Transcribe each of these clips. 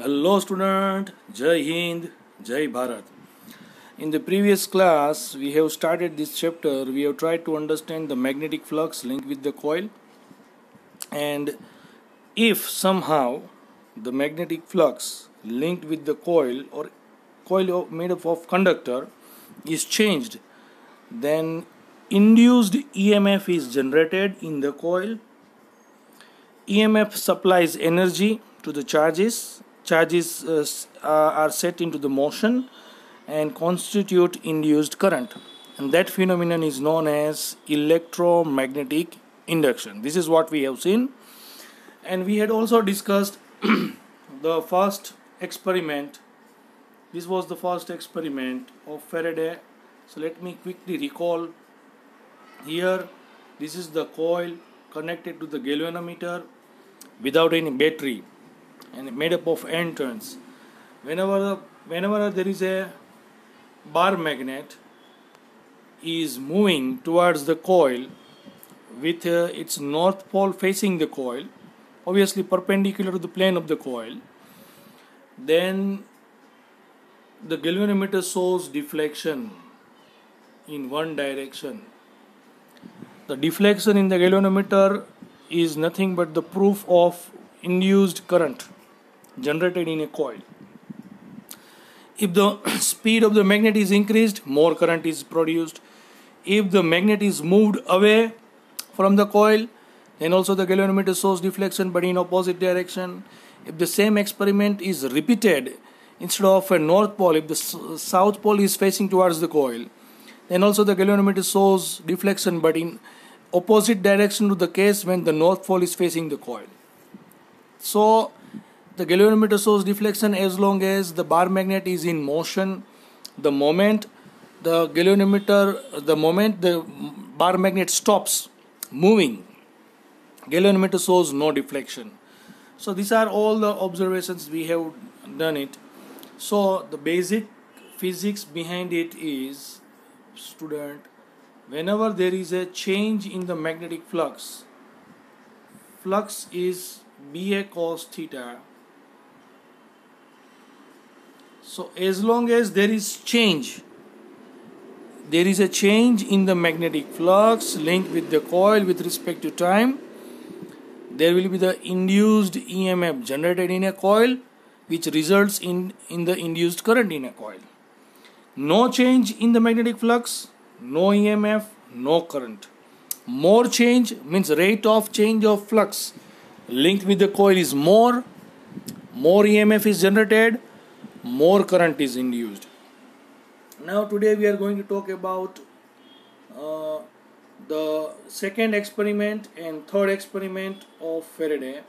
Hello student, Jai Hind, Jai Bharat. In the previous class, we have started this chapter. We have tried to understand the magnetic flux linked with the coil. And if somehow the magnetic flux linked with the coil or coil made up of conductor is changed, then induced EMF is generated in the coil. EMF supplies energy to the charges charges uh, uh, are set into the motion and constitute induced current. And that phenomenon is known as electromagnetic induction. This is what we have seen. And we had also discussed the first experiment. This was the first experiment of Faraday. So let me quickly recall here. This is the coil connected to the galvanometer without any battery and made up of n turns. Whenever whenever there is a bar magnet is moving towards the coil with uh, its north pole facing the coil, obviously perpendicular to the plane of the coil, then the galvanometer shows deflection in one direction. The deflection in the galvanometer is nothing but the proof of induced current generated in a coil. If the speed of the magnet is increased, more current is produced. If the magnet is moved away from the coil, then also the galvanometer shows deflection but in opposite direction. If the same experiment is repeated instead of a north pole, if the south pole is facing towards the coil, then also the galvanometer shows deflection but in opposite direction to the case when the north pole is facing the coil. So the galvanometer shows deflection as long as the bar magnet is in motion the moment the galvanometer the moment the bar magnet stops moving galvanometer shows no deflection. So these are all the observations we have done it. So the basic physics behind it is student whenever there is a change in the magnetic flux flux is ba cos theta so as long as there is change, there is a change in the magnetic flux linked with the coil with respect to time, there will be the induced EMF generated in a coil which results in, in the induced current in a coil. No change in the magnetic flux, no EMF, no current. More change means rate of change of flux linked with the coil is more, more EMF is generated, more current is induced. Now today we are going to talk about uh, the second experiment and third experiment of Faraday.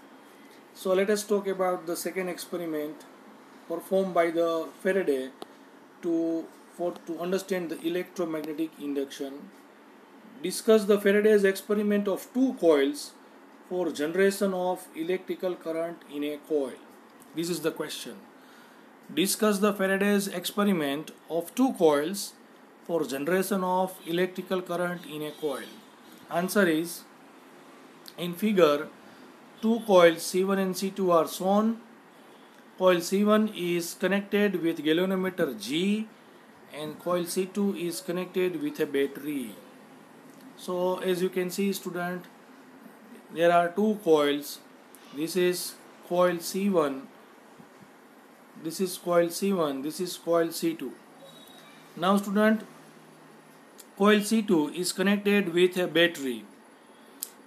So let us talk about the second experiment performed by the Faraday to for to understand the electromagnetic induction. Discuss the Faraday's experiment of two coils for generation of electrical current in a coil. This is the question discuss the Faraday's experiment of two coils for generation of electrical current in a coil. Answer is in figure two coils C1 and C2 are shown. Coil C1 is connected with galvanometer G and coil C2 is connected with a battery. So as you can see student there are two coils. This is coil C1 this is coil C1 this is coil C2 now student coil C2 is connected with a battery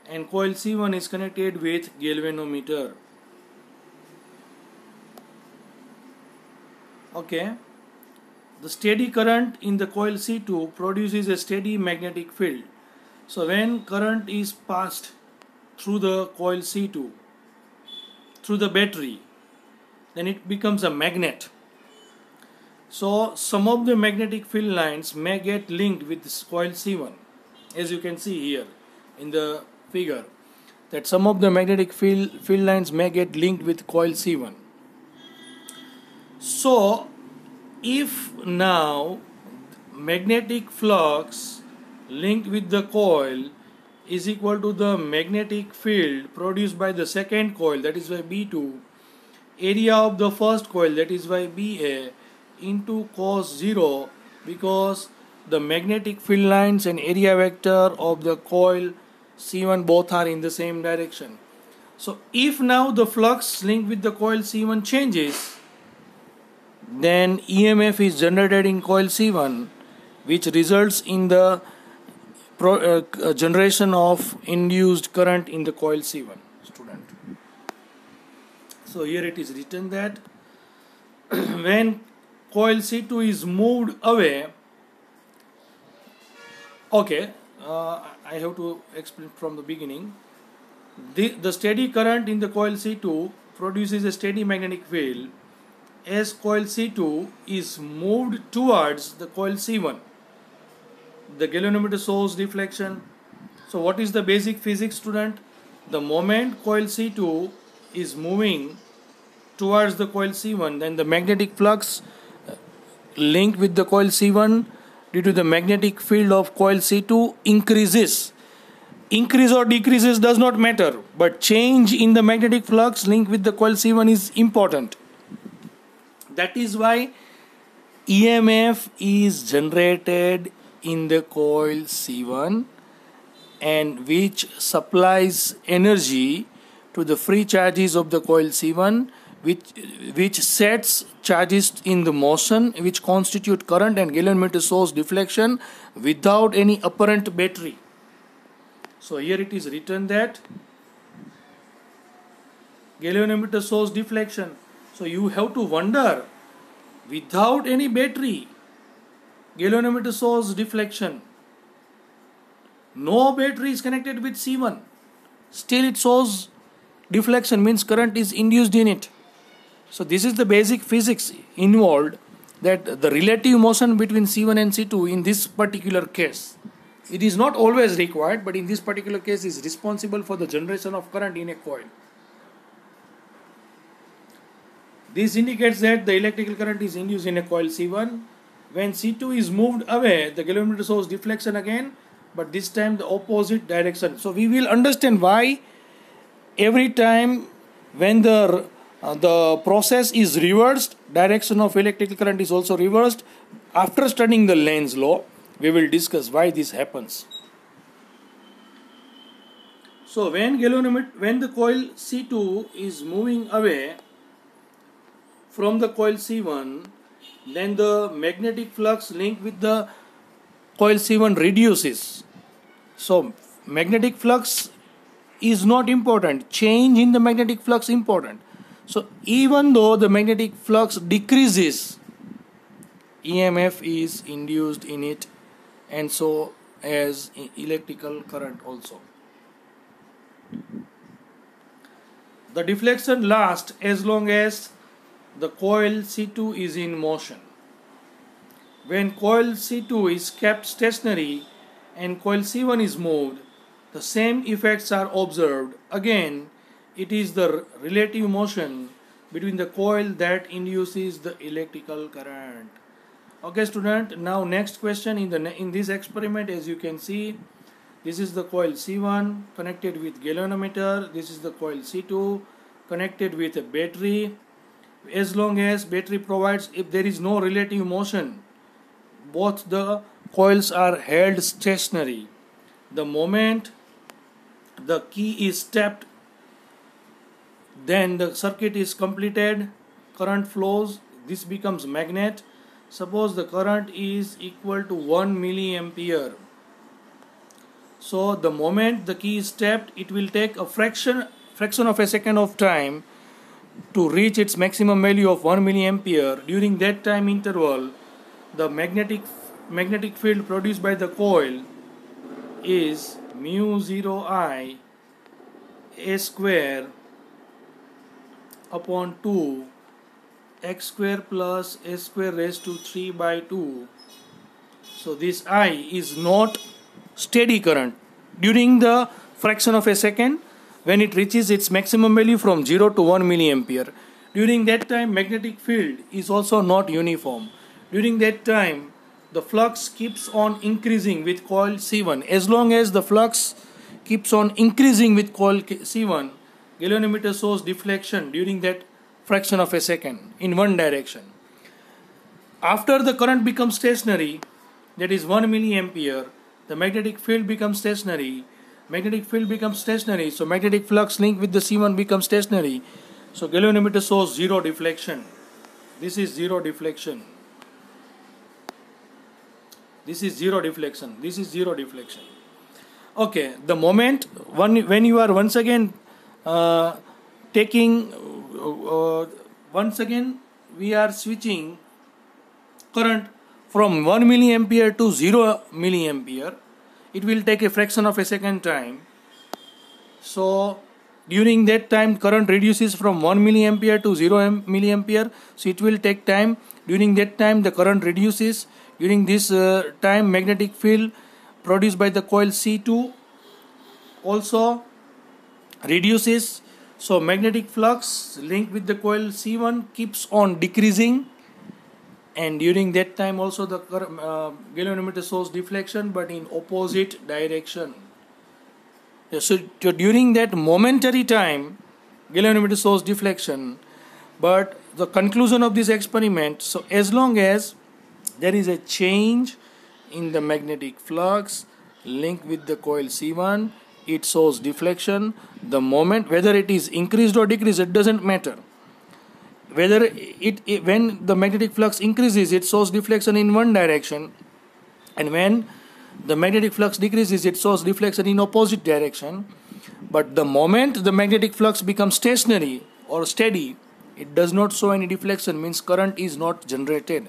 and coil C1 is connected with galvanometer. Okay. The steady current in the coil C2 produces a steady magnetic field. So when current is passed through the coil C2 through the battery then it becomes a magnet. So some of the magnetic field lines may get linked with this coil C1 as you can see here in the figure that some of the magnetic field, field lines may get linked with coil C1 so if now magnetic flux linked with the coil is equal to the magnetic field produced by the second coil that is by B2 area of the first coil that is why BA into cos 0 because the magnetic field lines and area vector of the coil C1 both are in the same direction. So if now the flux linked with the coil C1 changes then EMF is generated in coil C1 which results in the pro, uh, uh generation of induced current in the coil C1 student. So here it is written that when coil C2 is moved away okay uh, I have to explain from the beginning. The, the steady current in the coil C2 produces a steady magnetic field as coil C2 is moved towards the coil C1 the galvanometer shows deflection. So what is the basic physics student? The moment coil C2 is moving towards the coil C1 then the magnetic flux uh, linked with the coil C1 due to the magnetic field of coil C2 increases. Increase or decreases does not matter but change in the magnetic flux linked with the coil C1 is important. That is why EMF is generated in the coil C1 and which supplies energy to the free charges of the coil C1 which which sets charges in the motion which constitute current and galvanometer source deflection without any apparent battery. So here it is written that galvanometer source deflection. So you have to wonder without any battery galvanometer source deflection. No battery is connected with C1 still it shows deflection means current is induced in it so this is the basic physics involved that the relative motion between C1 and C2 in this particular case it is not always required but in this particular case is responsible for the generation of current in a coil. This indicates that the electrical current is induced in a coil C1 when C2 is moved away the galvanometer shows deflection again but this time the opposite direction. So we will understand why every time when the uh, the process is reversed. Direction of electrical current is also reversed. After studying the Lenz law we will discuss why this happens. So when galvanometer when the coil C2 is moving away from the coil C1 then the magnetic flux linked with the coil C1 reduces. So magnetic flux is not important. Change in the magnetic flux important so even though the magnetic flux decreases emf is induced in it and so as electrical current also the deflection lasts as long as the coil C2 is in motion. When coil C2 is kept stationary and coil C1 is moved, the same effects are observed. Again, it is the relative motion between the coil that induces the electrical current. Okay student, now next question in the in this experiment as you can see this is the coil C1 connected with galvanometer, this is the coil C2 connected with a battery as long as battery provides if there is no relative motion both the coils are held stationary the moment the key is tapped then the circuit is completed. Current flows this becomes magnet. Suppose the current is equal to 1 milliampere. So the moment the key is tapped it will take a fraction fraction of a second of time to reach its maximum value of 1 milliampere. During that time interval the magnetic magnetic field produced by the coil is mu 0 i a square upon 2 x square plus a square raised to 3 by 2 so this i is not steady current during the fraction of a second when it reaches its maximum value from 0 to 1 milliampere. During that time, magnetic field is also not uniform. During that time, the flux keeps on increasing with coil C1. As long as the flux keeps on increasing with coil C1, galvanometer shows deflection during that fraction of a second in one direction. After the current becomes stationary, that is 1 milliampere, the magnetic field becomes stationary. Magnetic field becomes stationary, so magnetic flux linked with the C1 becomes stationary. So galvanometer shows zero deflection. This is zero deflection. This is zero deflection. This is zero deflection. Okay, the moment when when you are once again uh, taking uh, once again we are switching current from 1 milliampere to 0 milliampere. It will take a fraction of a second time. So during that time current reduces from 1 milliampere to 0 milliampere. So it will take time. During that time the current reduces. During this uh, time magnetic field produced by the coil C2 also reduces. So magnetic flux linked with the coil C1 keeps on decreasing. And during that time also the uh, galvanometer shows deflection but in opposite direction. So during that momentary time galvanometer shows deflection. But the conclusion of this experiment so as long as there is a change in the magnetic flux linked with the coil C1 it shows deflection. The moment whether it is increased or decreased it doesn't matter. Whether it, it, when the magnetic flux increases it shows deflection in one direction. And when the magnetic flux decreases it shows deflection in opposite direction. But the moment the magnetic flux becomes stationary or steady it does not show any deflection means current is not generated.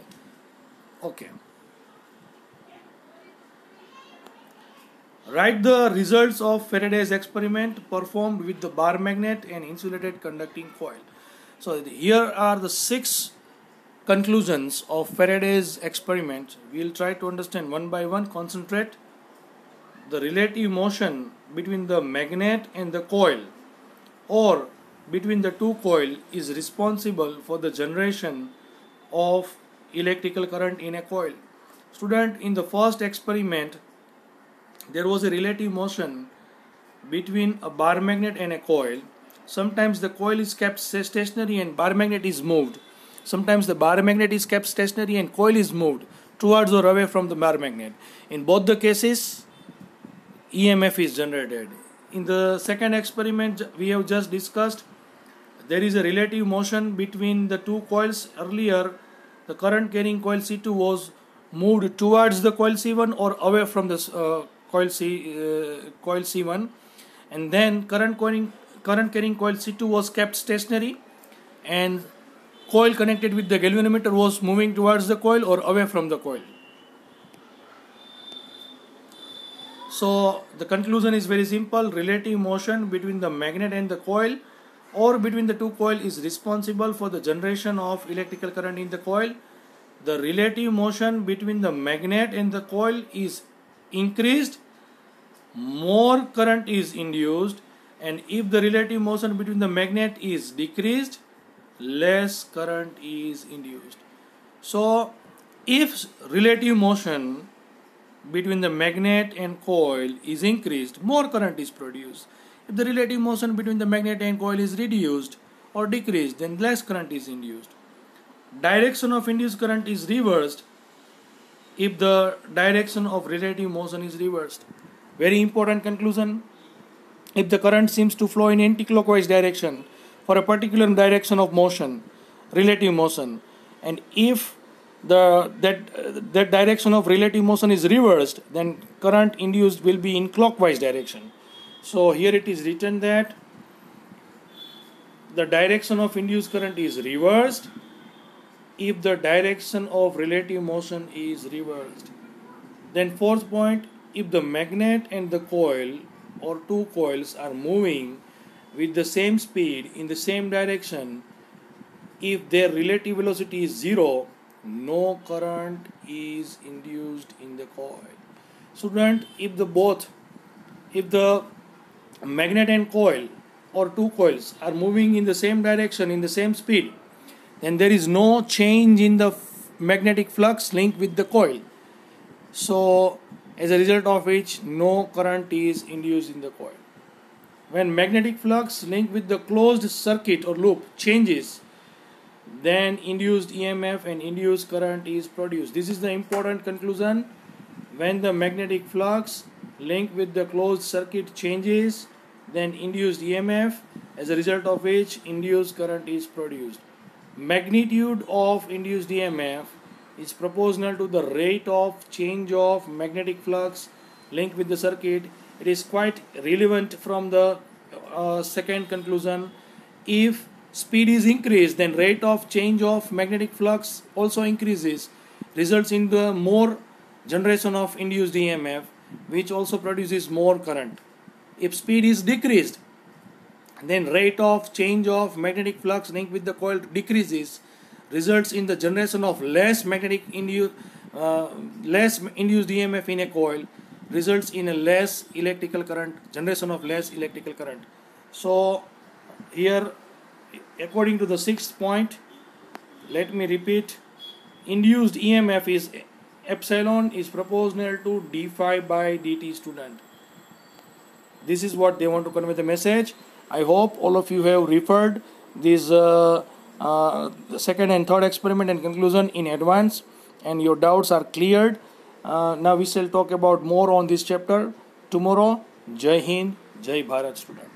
Okay write the results of faraday's experiment performed with the bar magnet and insulated conducting coil so here are the six conclusions of Faraday's experiment. We'll try to understand one by one, concentrate. The relative motion between the magnet and the coil or between the two coil is responsible for the generation of electrical current in a coil. Student, in the first experiment, there was a relative motion between a bar magnet and a coil Sometimes the coil is kept stationary and bar magnet is moved. Sometimes the bar magnet is kept stationary and coil is moved towards or away from the bar magnet. In both the cases, EMF is generated. In the second experiment we have just discussed, there is a relative motion between the two coils. Earlier, the current carrying coil C2 was moved towards the coil C1 or away from the uh, coil C uh, coil C1, and then current carrying current carrying coil C2 was kept stationary and coil connected with the galvanometer was moving towards the coil or away from the coil. So the conclusion is very simple relative motion between the magnet and the coil or between the two coil is responsible for the generation of electrical current in the coil. The relative motion between the magnet and the coil is increased, more current is induced and if the relative motion between the magnet is decreased less current is induced. So if relative motion between the magnet and coil is increased more current is produced. If the relative motion between the magnet and coil is reduced or decreased then less current is induced. Direction of induced current is reversed if the direction of relative motion is reversed very important conclusion. If the current seems to flow in anticlockwise direction for a particular direction of motion relative motion and if the that that direction of relative motion is reversed then current induced will be in clockwise direction. So here it is written that the direction of induced current is reversed if the direction of relative motion is reversed. Then fourth point if the magnet and the coil or two coils are moving with the same speed in the same direction, if their relative velocity is zero, no current is induced in the coil. Student, if the both, if the magnet and coil or two coils are moving in the same direction in the same speed, then there is no change in the magnetic flux linked with the coil. So as a result of which no current is induced in the coil. When magnetic flux linked with the closed circuit or loop changes, then induced emf and induced current is produced. This is the important conclusion. When the magnetic flux linked with the closed circuit changes then induced emf as a result of which induced current is produced. Magnitude of induced emf is proportional to the rate of change of magnetic flux linked with the circuit. It is quite relevant from the uh, second conclusion. If speed is increased then rate of change of magnetic flux also increases results in the more generation of induced emf which also produces more current. If speed is decreased then rate of change of magnetic flux linked with the coil decreases results in the generation of less magnetic induced uh, less induced emf in a coil results in a less electrical current generation of less electrical current. So here according to the sixth point let me repeat induced emf is epsilon is proportional to d phi by dt student. This is what they want to convey the message. I hope all of you have referred this uh, uh, second and third experiment and conclusion in advance and your doubts are cleared. Uh, now we shall talk about more on this chapter tomorrow. Jai hind jai bharat student